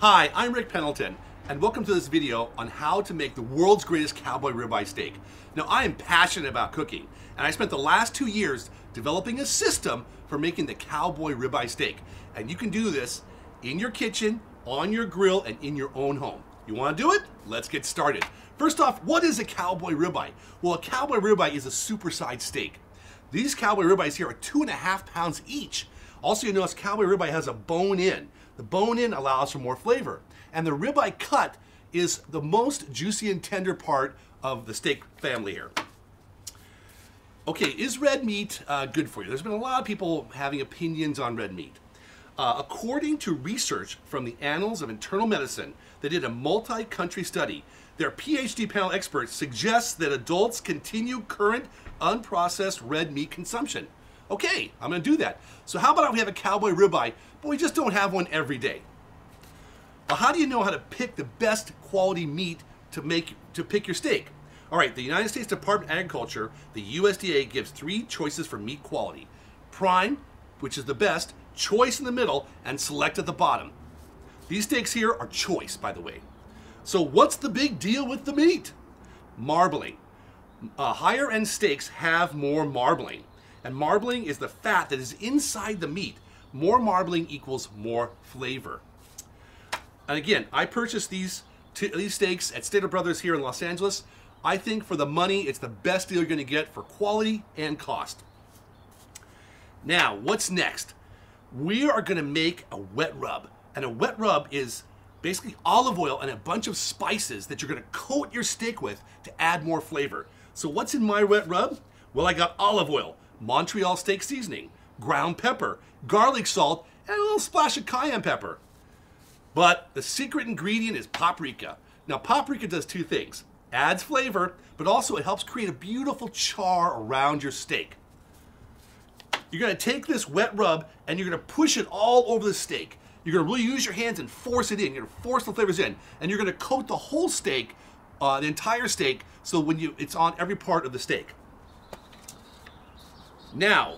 Hi, I'm Rick Pendleton, and welcome to this video on how to make the world's greatest cowboy ribeye steak. Now, I am passionate about cooking, and I spent the last two years developing a system for making the cowboy ribeye steak. And you can do this in your kitchen, on your grill, and in your own home. You want to do it? Let's get started. First off, what is a cowboy ribeye? Well, a cowboy ribeye is a supersized steak. These cowboy ribeyes here are two and a half pounds each. Also, you notice cowboy ribeye has a bone in. The bone in allows for more flavor. And the ribeye cut is the most juicy and tender part of the steak family here. Okay, is red meat uh, good for you? There's been a lot of people having opinions on red meat. Uh, according to research from the Annals of Internal Medicine, they did a multi-country study. Their PhD panel experts suggest that adults continue current unprocessed red meat consumption. Okay, I'm to do that. So how about we have a cowboy ribeye, but we just don't have one every day? Well, how do you know how to pick the best quality meat to make to pick your steak? All right, the United States Department of Agriculture, the USDA gives three choices for meat quality. Prime, which is the best, choice in the middle, and select at the bottom. These steaks here are choice, by the way. So what's the big deal with the meat? Marbling. Uh, higher end steaks have more marbling. And marbling is the fat that is inside the meat. More marbling equals more flavor. And again, I purchased these, these steaks at Stater Brothers here in Los Angeles. I think for the money, it's the best deal you're going to get for quality and cost. Now, what's next? We are going to make a wet rub. And a wet rub is basically olive oil and a bunch of spices that you're going to coat your steak with to add more flavor. So what's in my wet rub? Well, I got olive oil, Montreal steak seasoning, ground pepper, garlic salt, and a little splash of cayenne pepper. But the secret ingredient is paprika. Now, paprika does two things. Adds flavor, but also it helps create a beautiful char around your steak. You're gonna take this wet rub and you're gonna push it all over the steak. You're gonna really use your hands and force it in. You're gonna force the flavors in. And you're gonna coat the whole steak, uh, the entire steak, so when you it's on every part of the steak. Now,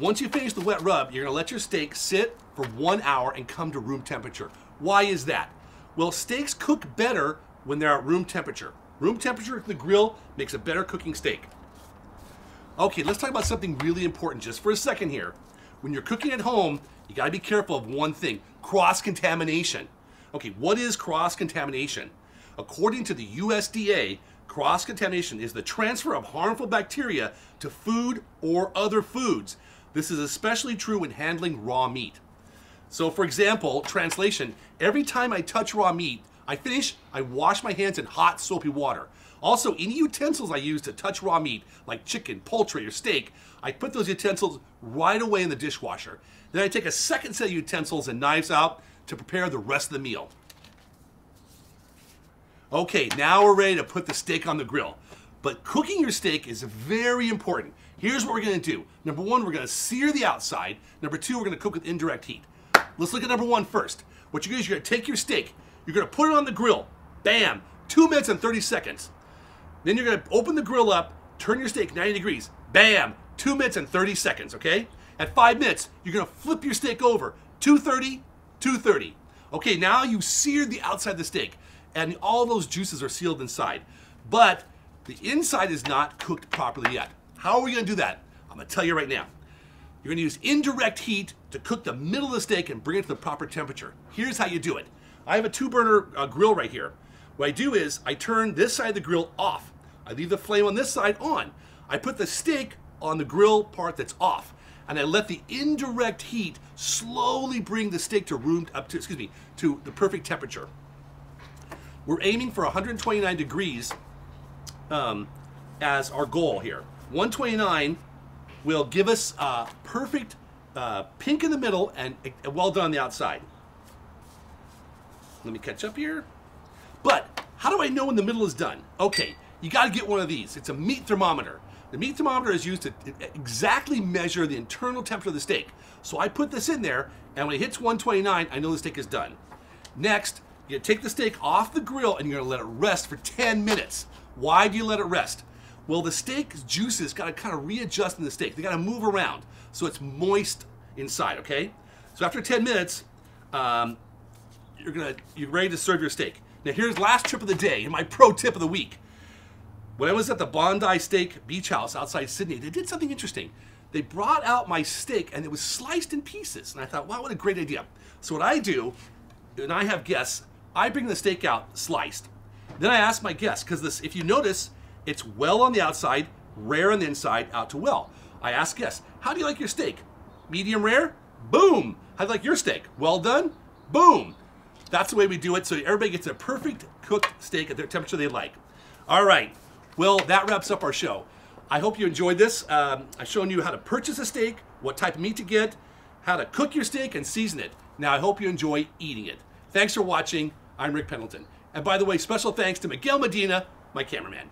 once you finish the wet rub, you're gonna let your steak sit for one hour and come to room temperature. Why is that? Well, steaks cook better when they're at room temperature. Room temperature at the grill makes a better cooking steak. Okay, let's talk about something really important just for a second here. When you're cooking at home, you gotta be careful of one thing, cross-contamination. Okay, what is cross-contamination? According to the USDA, cross-contamination is the transfer of harmful bacteria to food or other foods. This is especially true when handling raw meat. So for example, translation, every time I touch raw meat, I finish, I wash my hands in hot soapy water. Also, any utensils I use to touch raw meat, like chicken, poultry, or steak, I put those utensils right away in the dishwasher. Then I take a second set of utensils and knives out to prepare the rest of the meal. Okay, now we're ready to put the steak on the grill. But cooking your steak is very important. Here's what we're gonna do. Number one, we're gonna sear the outside. Number two, we're gonna cook with indirect heat. Let's look at number one first. What you're gonna do is you're gonna take your steak, you're gonna put it on the grill. Bam! Two minutes and 30 seconds. Then you're gonna open the grill up, turn your steak 90 degrees. Bam! Two minutes and 30 seconds, okay? At five minutes, you're gonna flip your steak over. 230, 230. Okay, now you seared the outside of the steak, and all those juices are sealed inside. But the inside is not cooked properly yet. How are we gonna do that? I'm gonna tell you right now. You're gonna use indirect heat to cook the middle of the steak and bring it to the proper temperature. Here's how you do it. I have a two burner uh, grill right here. What I do is I turn this side of the grill off. I leave the flame on this side on. I put the steak on the grill part that's off and I let the indirect heat slowly bring the steak to room up to excuse me to the perfect temperature. We're aiming for 129 degrees um, as our goal here. 129 will give us a perfect uh, pink in the middle and uh, well done on the outside. Let me catch up here. But how do I know when the middle is done? Okay, you got to get one of these. It's a meat thermometer. The meat thermometer is used to exactly measure the internal temperature of the steak. So I put this in there, and when it hits 129, I know the steak is done. Next, you take the steak off the grill and you're gonna let it rest for 10 minutes. Why do you let it rest? Well, the steak's juices gotta kind of readjust in the steak. They gotta move around so it's moist inside, okay? So after 10 minutes, um, you're gonna you're ready to serve your steak. Now here's last trip of the day and my pro tip of the week. When I was at the Bondi Steak Beach House outside Sydney, they did something interesting. They brought out my steak and it was sliced in pieces. And I thought, wow, what a great idea. So what I do, and I have guests, I bring the steak out sliced. Then I ask my guests, because this, if you notice, it's well on the outside, rare on the inside, out to well. I ask guests, how do you like your steak? Medium rare? Boom. How do you like your steak? Well done? Boom. That's the way we do it, so everybody gets a perfect cooked steak at their temperature they like. All right. Well, that wraps up our show. I hope you enjoyed this. Um, I've shown you how to purchase a steak, what type of meat to get, how to cook your steak and season it. Now, I hope you enjoy eating it. Thanks for watching. I'm Rick Pendleton. And by the way, special thanks to Miguel Medina, my cameraman.